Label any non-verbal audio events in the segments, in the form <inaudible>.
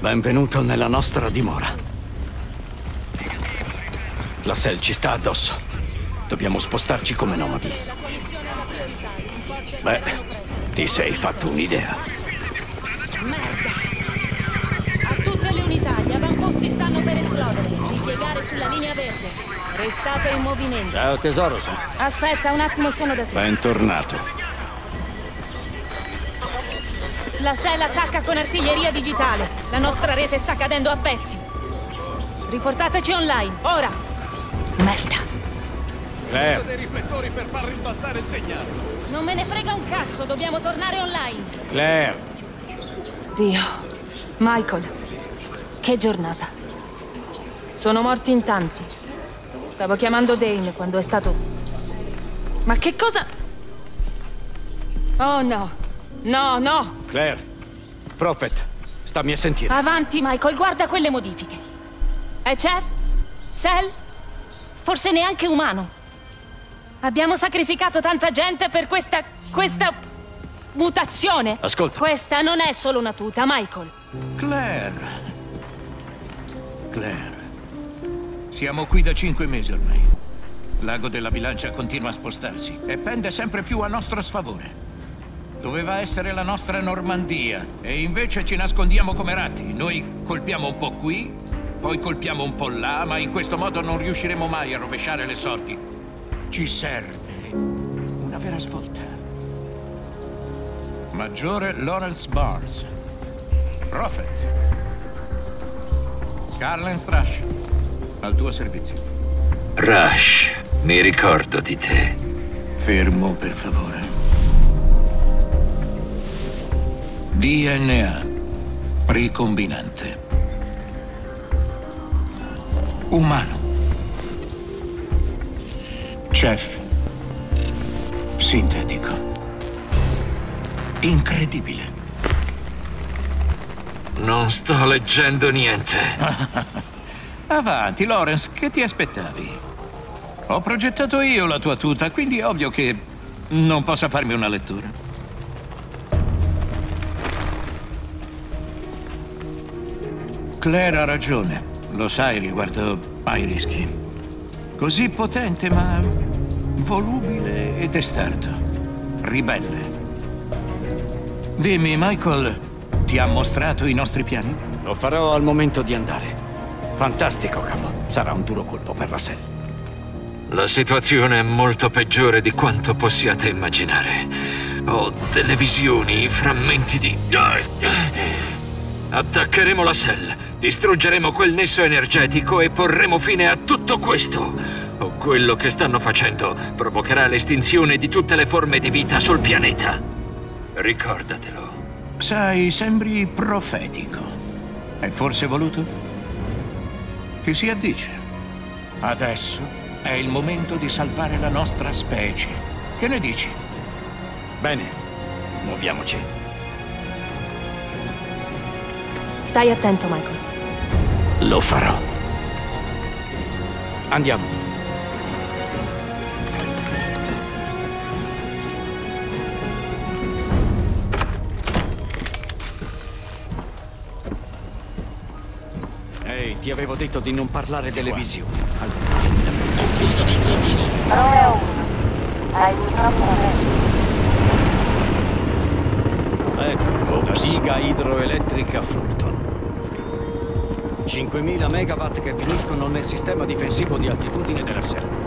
Benvenuto nella nostra dimora. La Sel ci sta addosso. Dobbiamo spostarci come nomadi. Beh, ti sei fatto un'idea. Merda! A tutte le unità, gli avamposti stanno per esplodere. Ripiegare sulla linea verde. Restate in movimento. Ciao tesoro, sono. Aspetta, un attimo sono da te. Bentornato. La SEL attacca con artiglieria digitale. La nostra rete sta cadendo a pezzi. Riportateci online, ora! Merda! Claire, dei riflettori per far rimbalzare il segnale. Non me ne frega un cazzo, dobbiamo tornare online. Claire. Dio. Michael. Che giornata. Sono morti in tanti. Stavo chiamando Dane quando è stato... Ma che cosa... Oh no. No, no. Claire. Prophet, stammi a sentire. Avanti, Michael, guarda quelle modifiche. È Chef? Sel? Forse neanche umano. Abbiamo sacrificato tanta gente per questa... questa... mutazione. Ascolta. Questa non è solo una tuta, Michael. Claire. Claire. Siamo qui da cinque mesi ormai. L'ago della bilancia continua a spostarsi e pende sempre più a nostro sfavore. Doveva essere la nostra Normandia e invece ci nascondiamo come ratti. Noi colpiamo un po' qui, poi colpiamo un po' là, ma in questo modo non riusciremo mai a rovesciare le sorti. Ci serve una vera svolta. Maggiore Lawrence Barnes. Prophet. Carlen Strash. Al tuo servizio. Rush, mi ricordo di te. Fermo, per favore. DNA. Ricombinante. Umano. Chef. Sintetico. Incredibile. Non sto leggendo niente. <laughs> Avanti, Lawrence, che ti aspettavi? Ho progettato io la tua tuta, quindi è ovvio che non possa farmi una lettura. Claire ha ragione, lo sai riguardo ai rischi. Così potente ma volubile e testardo. Ribelle. Dimmi, Michael, ti ha mostrato i nostri piani? Lo farò al momento di andare. Fantastico, capo. Sarà un duro colpo per la SEL. La situazione è molto peggiore di quanto possiate immaginare. Ho delle visioni, frammenti di... Attaccheremo la SEL, distruggeremo quel nesso energetico e porremo fine a tutto questo. O quello che stanno facendo provocherà l'estinzione di tutte le forme di vita sul pianeta. Ricordatelo. Sai, sembri profetico. È forse voluto? Che si addice? Adesso è il momento di salvare la nostra specie. Che ne dici? Bene, muoviamoci. Stai attento, Michael. Lo farò. Andiamo. Ehi, ti avevo detto di non parlare delle visioni. Allora, vieni da me. Romeo 1. Hai il microfono. Ecco, la diga idroelettrica Fulton. 5.000 megawatt che finiscono nel sistema difensivo di altitudine della Serra.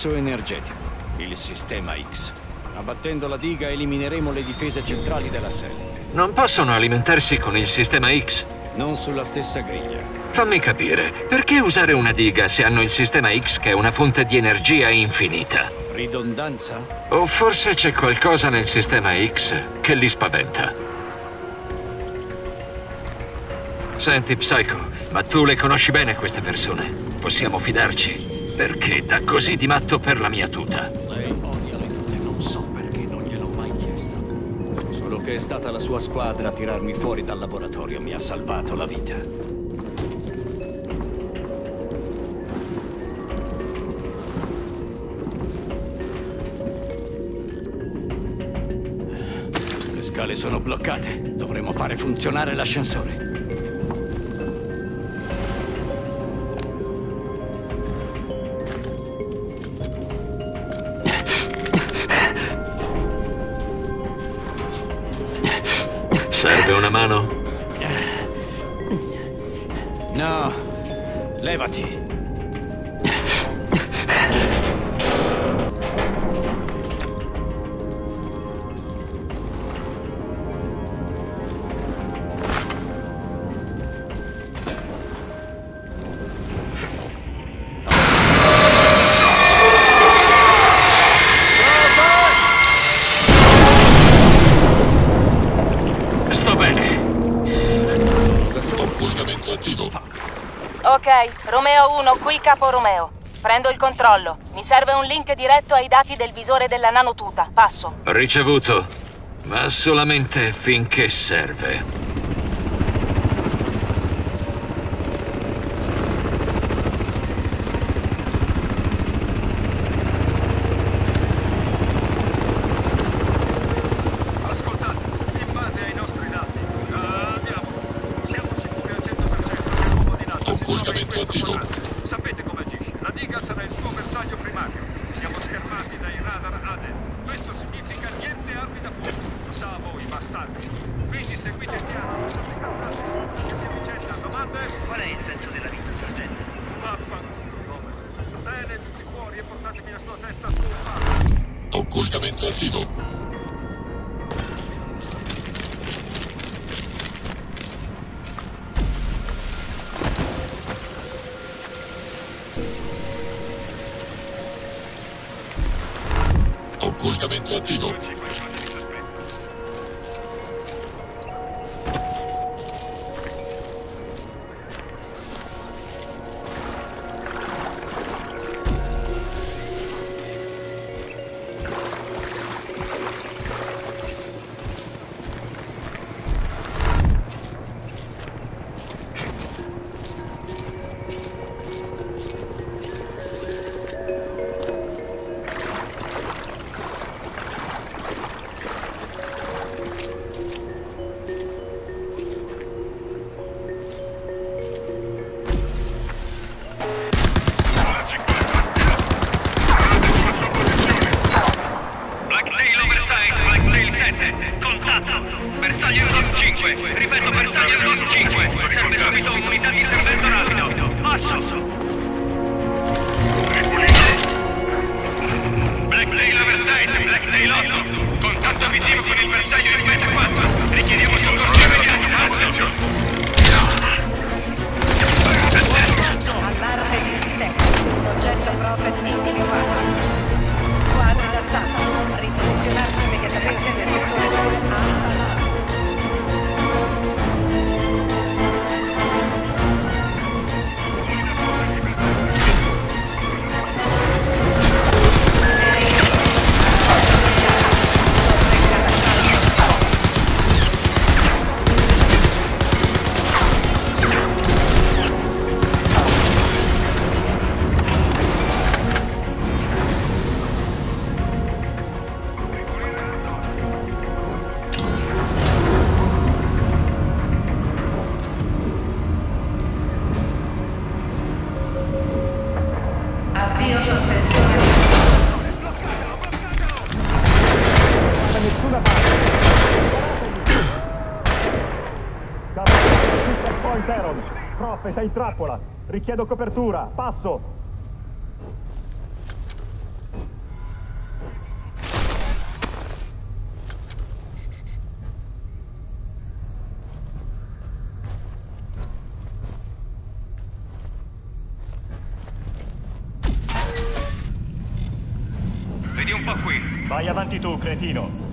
Nesso energetico, il sistema X. Abbattendo la diga elimineremo le difese centrali della Sel. Non possono alimentarsi con il sistema X. Non sulla stessa griglia. Fammi capire, perché usare una diga se hanno il sistema X che è una fonte di energia infinita? Ridondanza? O forse c'è qualcosa nel sistema X che li spaventa? Senti, Psycho, ma tu le conosci bene queste persone? Possiamo fidarci? Perché dà così di matto per la mia tuta? Lei odia le tute, non so perché, non gliel'ho mai chiesto. Solo che è stata la sua squadra a tirarmi fuori dal laboratorio, mi ha salvato la vita. Le scale sono bloccate. Dovremo fare funzionare l'ascensore. Serve una mano? No, levati. Romeo 1, qui capo Romeo. Prendo il controllo. Mi serve un link diretto ai dati del visore della nanotuta. Passo. Ricevuto. Ma solamente finché serve. Ascoltate, in base ai nostri dati. Ah, andiamo. Siamo sicuri al 100% l'uomo di nato. Occultamento attivo. chiedo copertura. Passo. Vedi un po' qui. Vai avanti tu, cretino.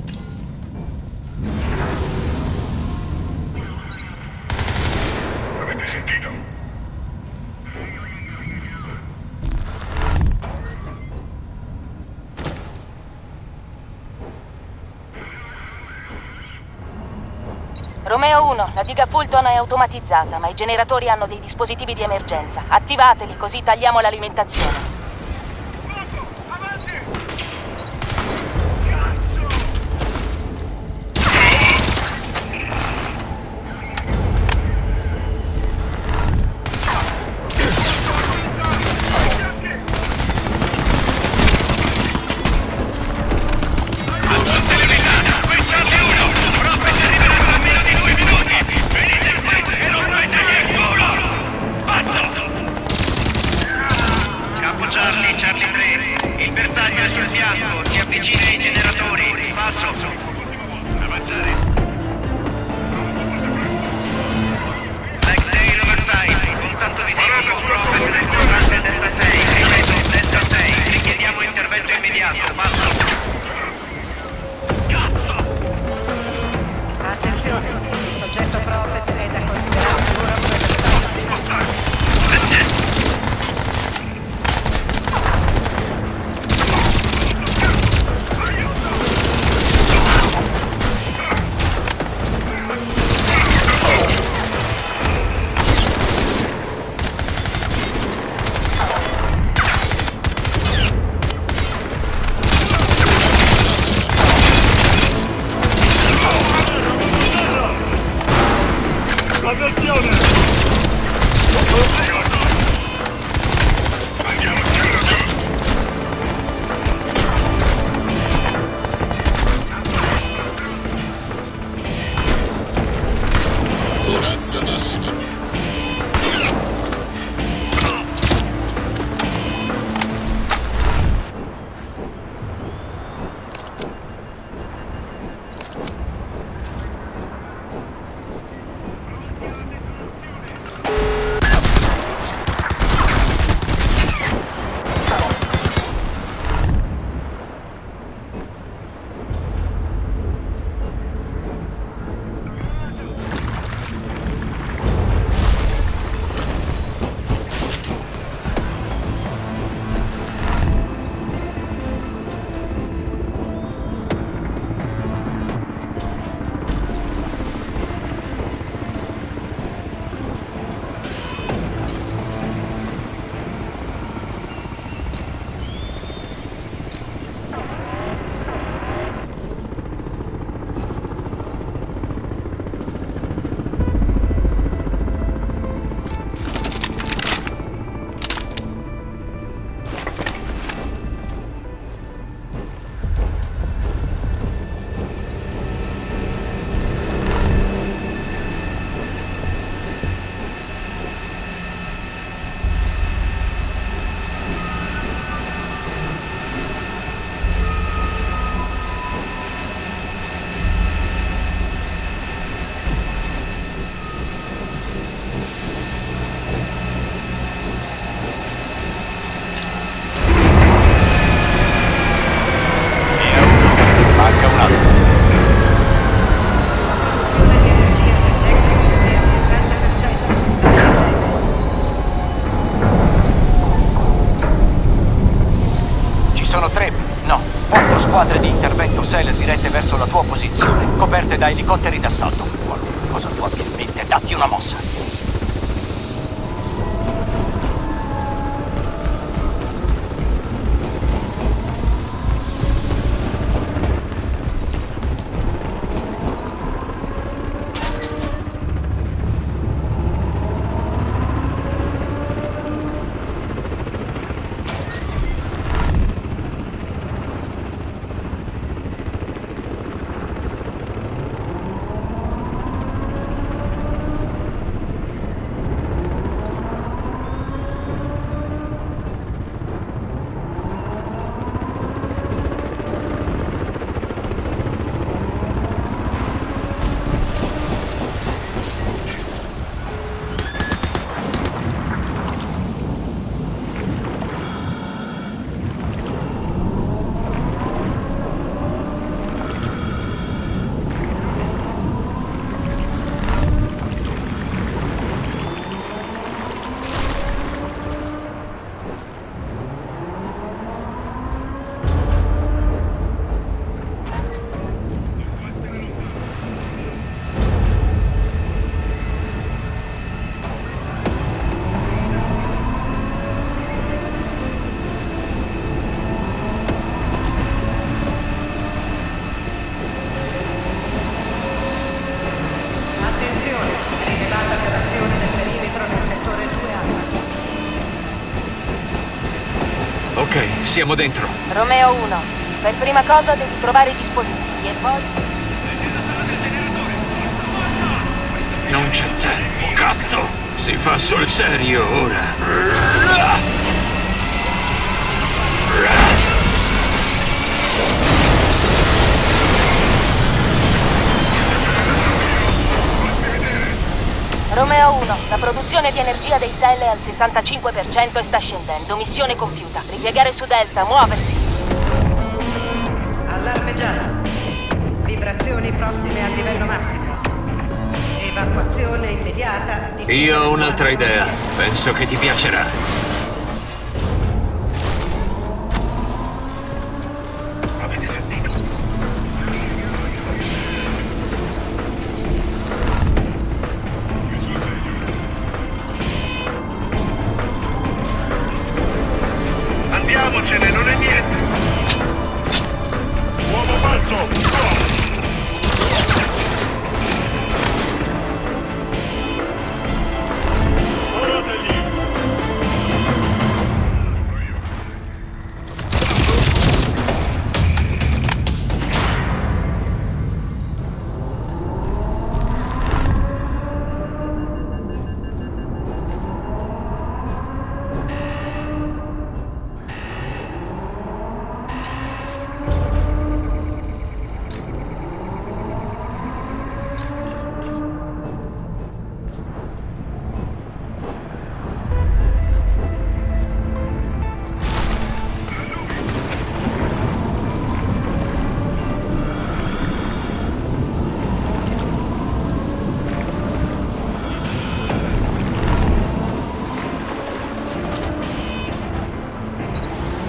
1, la diga Fulton è automatizzata, ma i generatori hanno dei dispositivi di emergenza. Attivateli così tagliamo l'alimentazione. Ok, siamo dentro. Romeo 1, per prima cosa devi trovare i dispositivi e poi... Non c'è tempo, cazzo! Si fa sul serio ora. Romeo 1, la produzione di energia dei cell è al 65% e sta scendendo. Missione compiuta. Ripiegare su Delta, muoversi. Allarme giallo. Vibrazioni prossime al livello massimo. Evacuazione immediata di... Io ho un'altra idea. Penso che ti piacerà.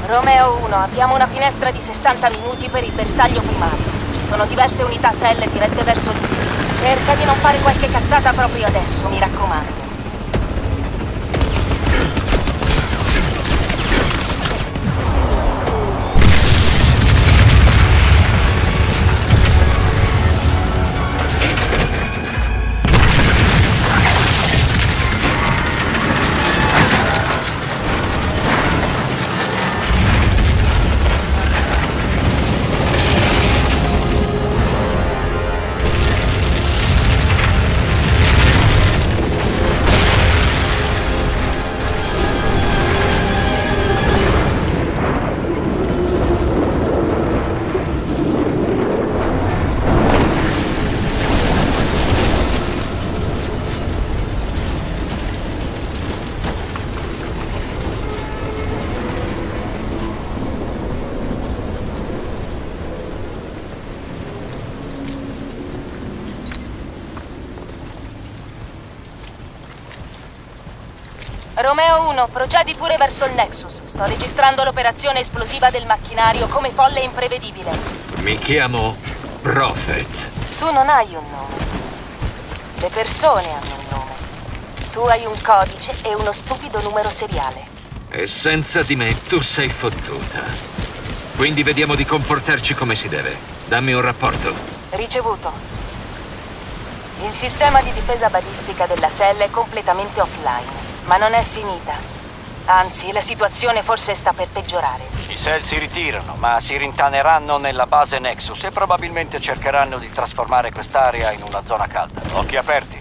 Romeo 1, abbiamo una finestra di 60 minuti per il bersaglio primario. Ci sono diverse unità cell dirette verso di qui. Cerca di non fare qualche cazzata proprio adesso, mi raccomando. Romeo 1, procedi pure verso il Nexus. Sto registrando l'operazione esplosiva del macchinario come folle imprevedibile. Mi chiamo Prophet. Tu non hai un nome. Le persone hanno un nome. Tu hai un codice e uno stupido numero seriale. E senza di me tu sei fottuta. Quindi vediamo di comportarci come si deve. Dammi un rapporto. Ricevuto. Il sistema di difesa balistica della cella è completamente offline, ma non è finita. Anzi, la situazione forse sta per peggiorare. I cell si ritirano, ma si rintaneranno nella base Nexus e probabilmente cercheranno di trasformare quest'area in una zona calda. Occhi aperti.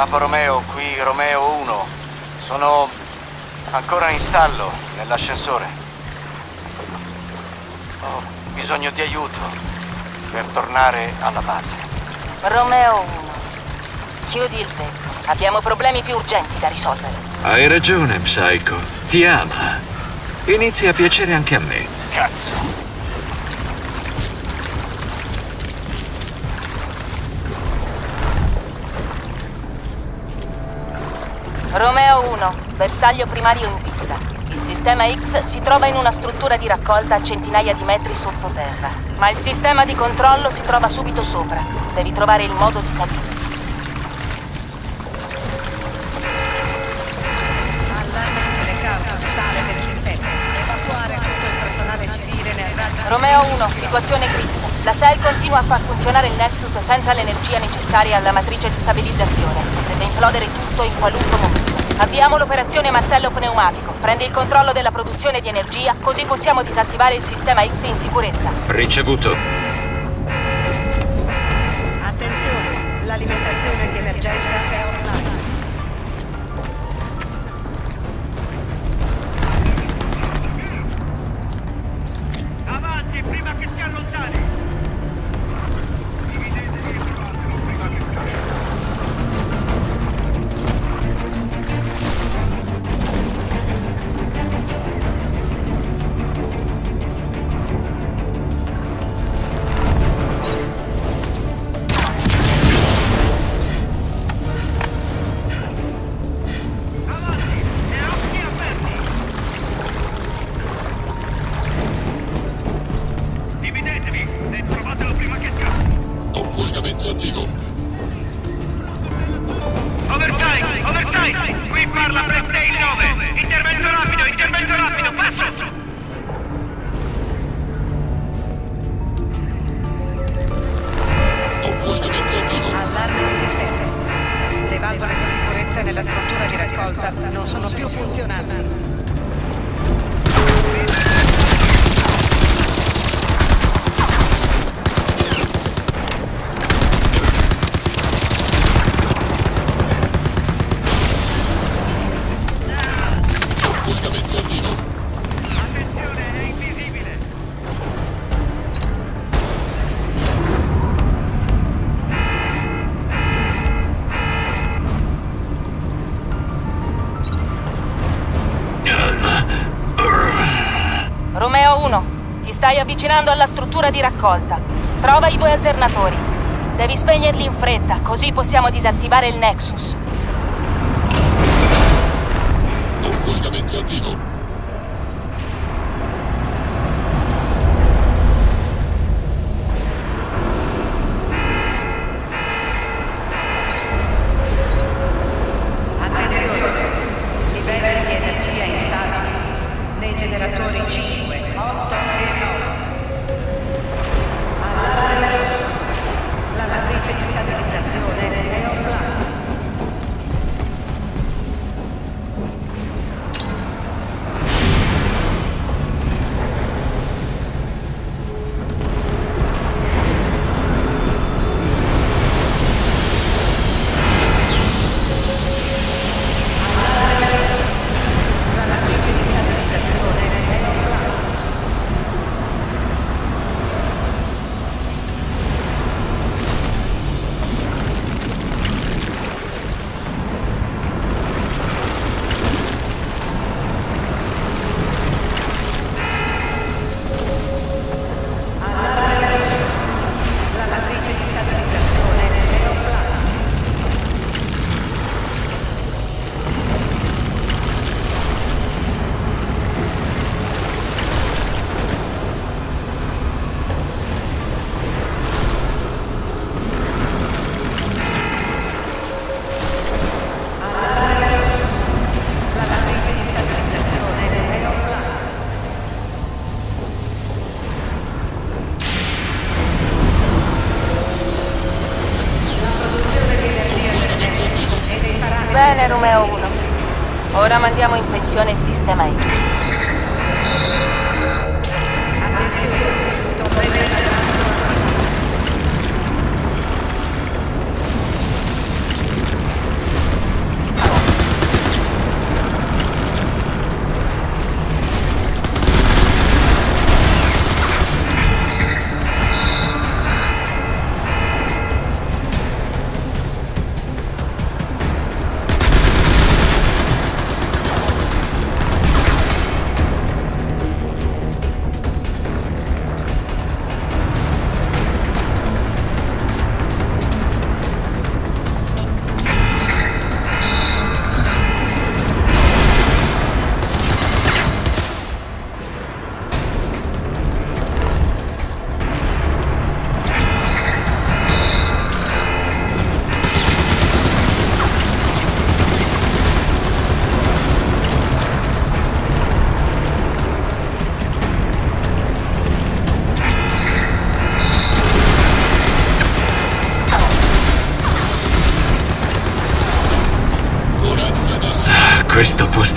Capo Romeo, qui Romeo 1. Sono ancora in stallo nell'ascensore. Ho bisogno di aiuto per tornare alla base. Romeo 1. Chiudi il becco. Abbiamo problemi più urgenti da risolvere. Hai ragione, Psycho. Ti ama. Inizia a piacere anche a me. Cazzo. Bersaglio primario in vista. Il sistema X si trova in una struttura di raccolta a centinaia di metri sottoterra, ma il sistema di controllo si trova subito sopra. Devi trovare il modo di salire. Allarme totale del sistema. Evacuare tutto il personale civile nel. Romeo 1, situazione critica. La Cell continua a far funzionare il Nexus senza l'energia necessaria alla matrice di stabilizzazione. Potrebbe implodere tutto in qualunque momento. Avviamo l'operazione martello pneumatico. Prendi il controllo della produzione di energia, così possiamo disattivare il sistema X in sicurezza. Ricevuto. Avvicinando alla struttura di raccolta. Trova i due alternatori. Devi spegnerli in fretta, così possiamo disattivare il Nexus. Occultamento attivo. Ora mandiamo in pensione il sistema X.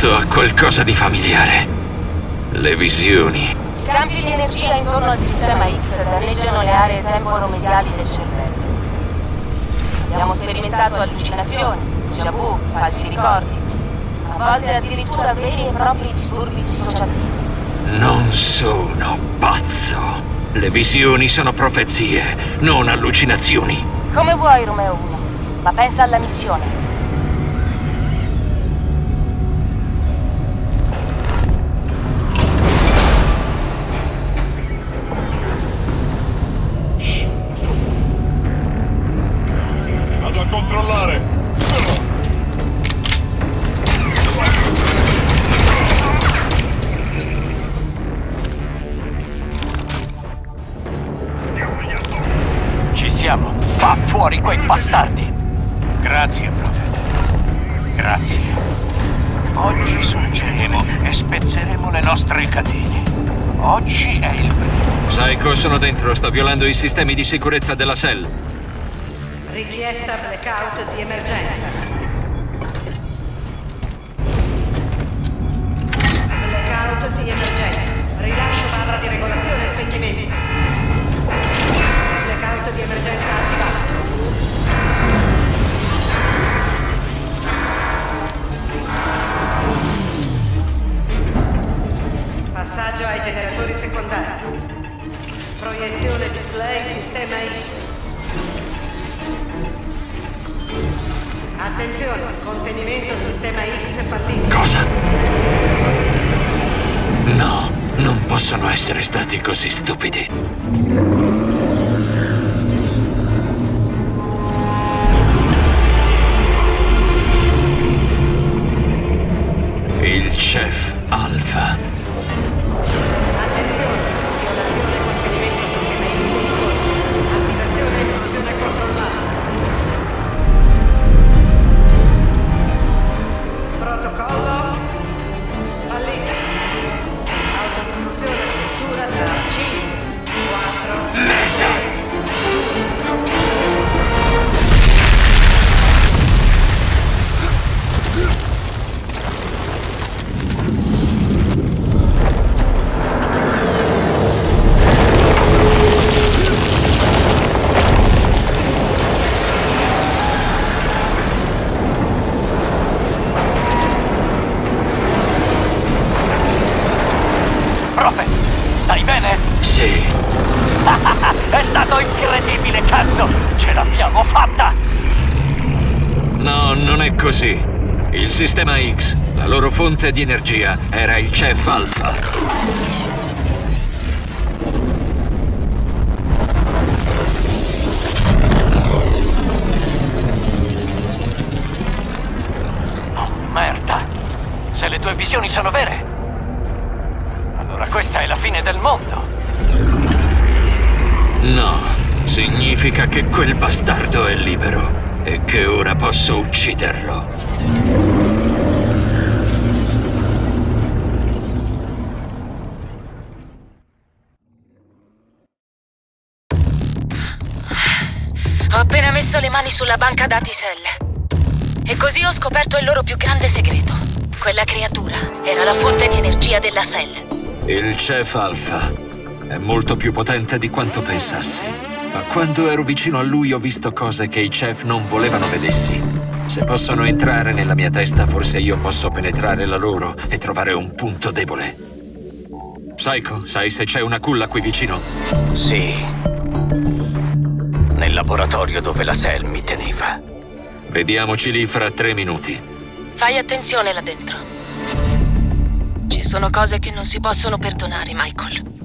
questo ha qualcosa di familiare. Le visioni. I campi di energia intorno al sistema X danneggiano le aree temporomesiali del cervello. Abbiamo sperimentato allucinazioni, déjà vu, falsi ricordi, a volte addirittura veri e propri disturbi dissociativi. Non sono pazzo. Le visioni sono profezie, non allucinazioni. Come vuoi, Romeo 1, ma pensa alla missione. Psycho, sono dentro, sto violando i sistemi di sicurezza della Cell. Richiesta blackout di emergenza. Blackout di emergenza. Rilascio barra di regolazione e. Blackout di emergenza attivato. Attenzione, contenimento sistema X fallito. Cosa? No, non possono essere stati così stupidi. Il chef Alpha. Fonte di energia, era il chef Alpha. Oh, merda! Se le tue visioni sono vere, allora questa è la fine del mondo. No, significa che quel bastardo è libero e che ora posso ucciderlo. Messo le mani sulla banca dati Cell. E così ho scoperto il loro più grande segreto. Quella creatura era la fonte di energia della Cell. Il chef Alpha è molto più potente di quanto pensassi. Ma quando ero vicino a lui ho visto cose che i chef non volevano vedessi. Se possono entrare nella mia testa, forse io posso penetrare la loro e trovare un punto debole. Psycho, sai se c'è una culla qui vicino? Sì. Nel laboratorio dove la Cell mi teneva. Vediamoci lì fra tre minuti. Fai attenzione là dentro. Ci sono cose che non si possono perdonare, Michael.